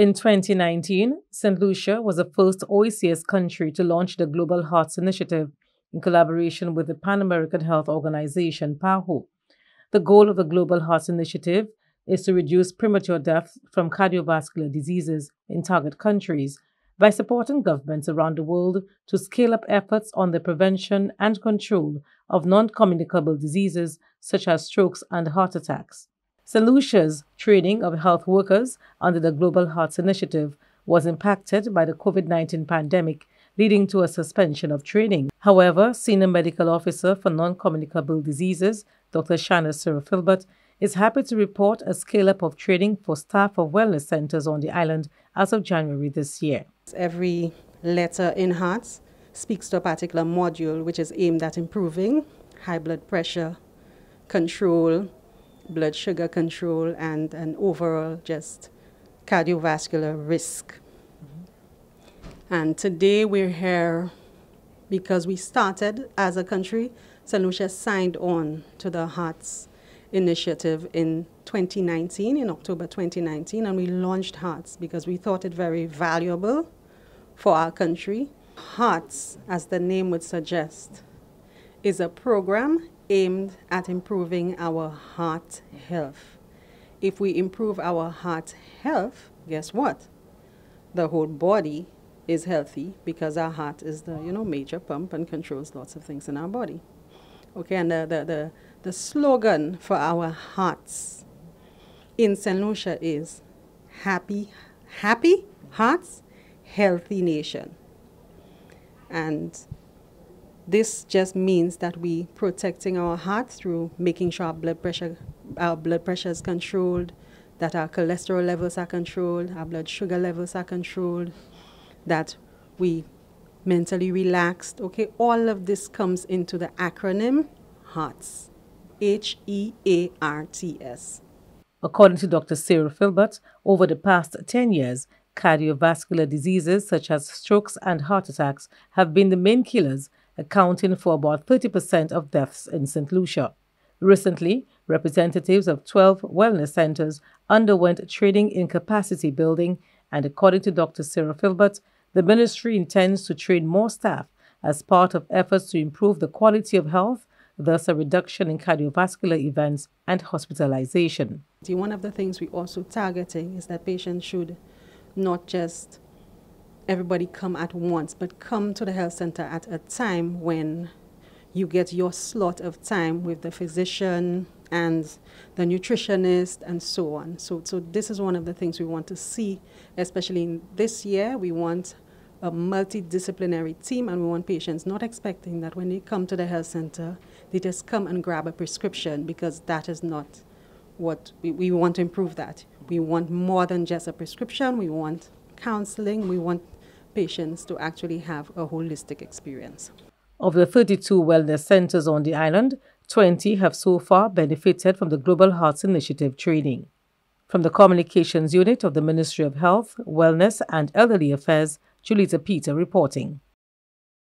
In 2019, St. Lucia was the first OECS country to launch the Global Hearts Initiative in collaboration with the Pan American Health Organization, PAHO. The goal of the Global Hearts Initiative is to reduce premature deaths from cardiovascular diseases in target countries by supporting governments around the world to scale up efforts on the prevention and control of non communicable diseases such as strokes and heart attacks. St. Lucia's training of health workers under the Global Hearts Initiative was impacted by the COVID 19 pandemic, leading to a suspension of training. However, Senior Medical Officer for Non Communicable Diseases, Dr. Shanna Cyril Filbert, is happy to report a scale up of training for staff of wellness centers on the island as of January this year. Every letter in HEARTS speaks to a particular module which is aimed at improving high blood pressure control, blood sugar control, and an overall just cardiovascular risk. Mm-hmm. And today we're here because we started as a country. St. Lucia signed on to the HEARTS initiative in 2019, in October 2019, and we launched HEARTS because we thought it very valuable for our country. HEARTS, as the name would suggest, is a program aimed at improving our heart health. If we improve our heart health, guess what? The whole body is healthy because our heart is the you know major pump and controls lots of things in our body. Okay, and the, the, the, the slogan for our hearts in St. Lucia is happy, happy hearts, healthy nation. And this just means that we protecting our heart through making sure our blood pressure, our blood pressure is controlled, that our cholesterol levels are controlled, our blood sugar levels are controlled, that we mentally relaxed. Okay, all of this comes into the acronym HEARTS. H E A R T S. According to Dr. Cyril Filbert, over the past 10 years, cardiovascular diseases such as strokes and heart attacks have been the main killers accounting for about 30% of deaths in St. Lucia. Recently, representatives of 12 wellness centers underwent training in capacity building, and according to Dr. Cyril Filbert, the ministry intends to train more staff as part of efforts to improve the quality of health, thus a reduction in cardiovascular events and hospitalization. One of the things we're also targeting is that patients should not just everybody come at once, but come to the health center at a time when you get your slot of time with the physician and the nutritionist and so on. So, so this is one of the things we want to see, especially in this year. We want a multidisciplinary team and we want patients not expecting that when they come to the health center, they just come and grab a prescription because that is not what we, we want to improve that. We want more than just a prescription. We want counseling. We want patients to actually have a holistic experience. Of the 32 wellness centers on the island, 20 have so far benefited from the Global Hearts Initiative training. From the Communications Unit of the Ministry of Health, Wellness and Elderly Affairs, Julita Peter reporting.